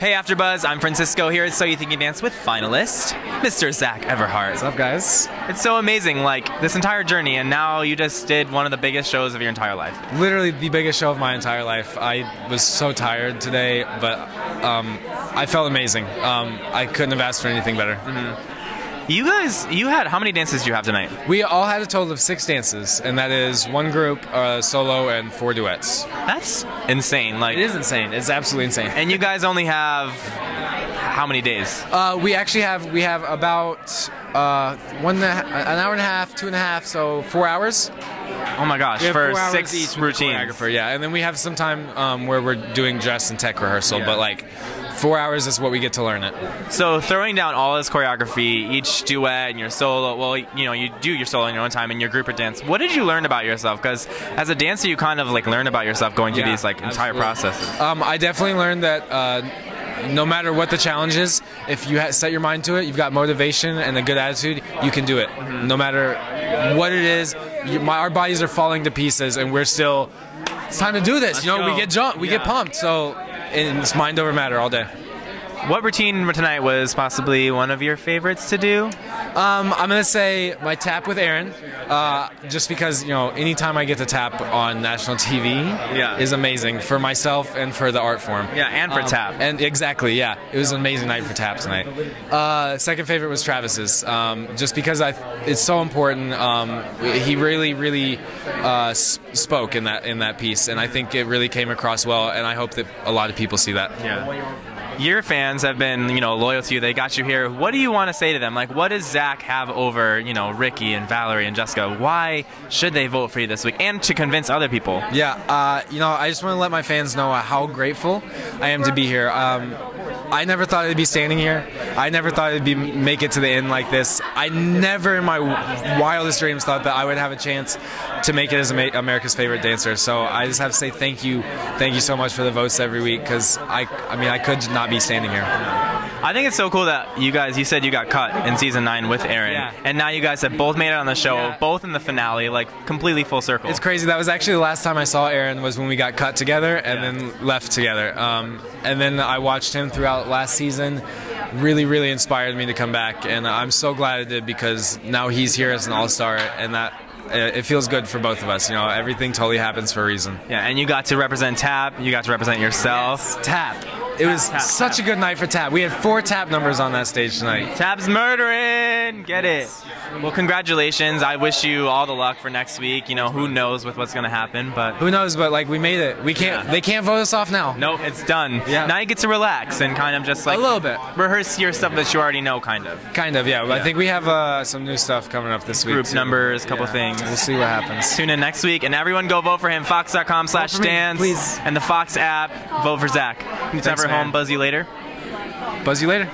Hey AfterBuzz, I'm Francisco here at So You Think You Dance with finalist, Mr. Zack Everhart. What's up, guys? It's so amazing, like this entire journey, and now you just did one of the biggest shows of your entire life. Literally the biggest show of my entire life. I was so tired today, but um, I felt amazing. Um, I couldn't have asked for anything better. You guys, you had how many dances did you have tonight? We all had a total of six dances, and that is one group, uh, solo, and four duets. That's insane. Like, It is insane. It's absolutely insane. and you guys only have how many days? Uh, we actually have we have about uh, one and an hour and a half, two and a half, so four hours. Oh my gosh, for six each routines. choreographer, yeah, and then we have some time um, where we're doing dress and tech rehearsal, Yeah. but like four hours is what we get to learn it. So throwing down all this choreography, each duet and your solo, well, you know, you do your solo in your own time and your group of dance. What did you learn about yourself? Because as a dancer, you kind of like learn about yourself going through Yeah, these like entire absolutely. processes. Um, I definitely learned that uh, no matter what the challenge is, if you set your mind to it, you've got motivation and a good attitude, you can do it. Mm-hmm. No matter what it is, you, my, our bodies are falling to pieces, and we're still. It's time to do this. you know, go. we get jumped, we get pumped. So it's mind over matter all day. What routine tonight was possibly one of your favorites to do? Um, I'm gonna say my tap with Aaron, uh, just because you know anytime I get to tap on national TV Yeah. is amazing for myself and for the art form. Yeah, and for Um, tap. And exactly, yeah, it was an amazing night for tap tonight. Uh, second favorite was Travis's, um, just because I it's so important. Um, he really, really uh, spoke in that in that piece, and I think it really came across well. And I hope that a lot of people see that. Yeah. Your fans have been, you know, loyal to you. They got you here. What do you want to say to them? Like, what does Zack have over, you know, Ricky and Valerie and Jessica? Why should they vote for you this week? And to convince other people. Yeah, uh, you know, I just want to let my fans know how grateful I am to be here. Um, I never thought I'd be standing here. I never thought I'd be make it to the end like this. I never, in my wildest dreams, thought that I would have a chance to make it as America's favorite dancer. So I just have to say thank you, thank you so much for the votes every week. Because I, I mean, I could not be standing here. I think it's so cool that you guys, you said you got cut in season nine with Aaron. Yeah. And now you guys have both made it on the show, Yeah. both in the finale, like completely full circle. It's crazy. That was actually the last time I saw Aaron was when we got cut together and Yeah. then left together. Um, and then I watched him throughout last season. Really, really inspired me to come back, and I'm so glad I did because now he's here as an all-star, and that it feels good for both of us. You know, everything totally happens for a reason. Yeah, and you got to represent Tap, you got to represent yourself. Tap. It was tap, such tap. a good night for Tap. We had four Tap numbers on that stage tonight. Tap's murdering! Get it. Well, congratulations. I wish you all the luck for next week. You know, who knows with what's going to happen, but Who knows? But like, we made it. We can't. Yeah. They can't vote us off now. nope, it's done. Yeah. Now you get to relax and kind of just like A little bit. rehearse your stuff that you already know, kind of. Kind of, yeah. But I think we have uh, some new stuff coming up this week. Group too. numbers, couple Yeah. things. We'll see what happens. Tune in next week, and everyone go vote for him. Fox.com slash dance. please. And the Fox app. Vote for Zack. Thanks, ever man. home buzz you later? Buzz you later.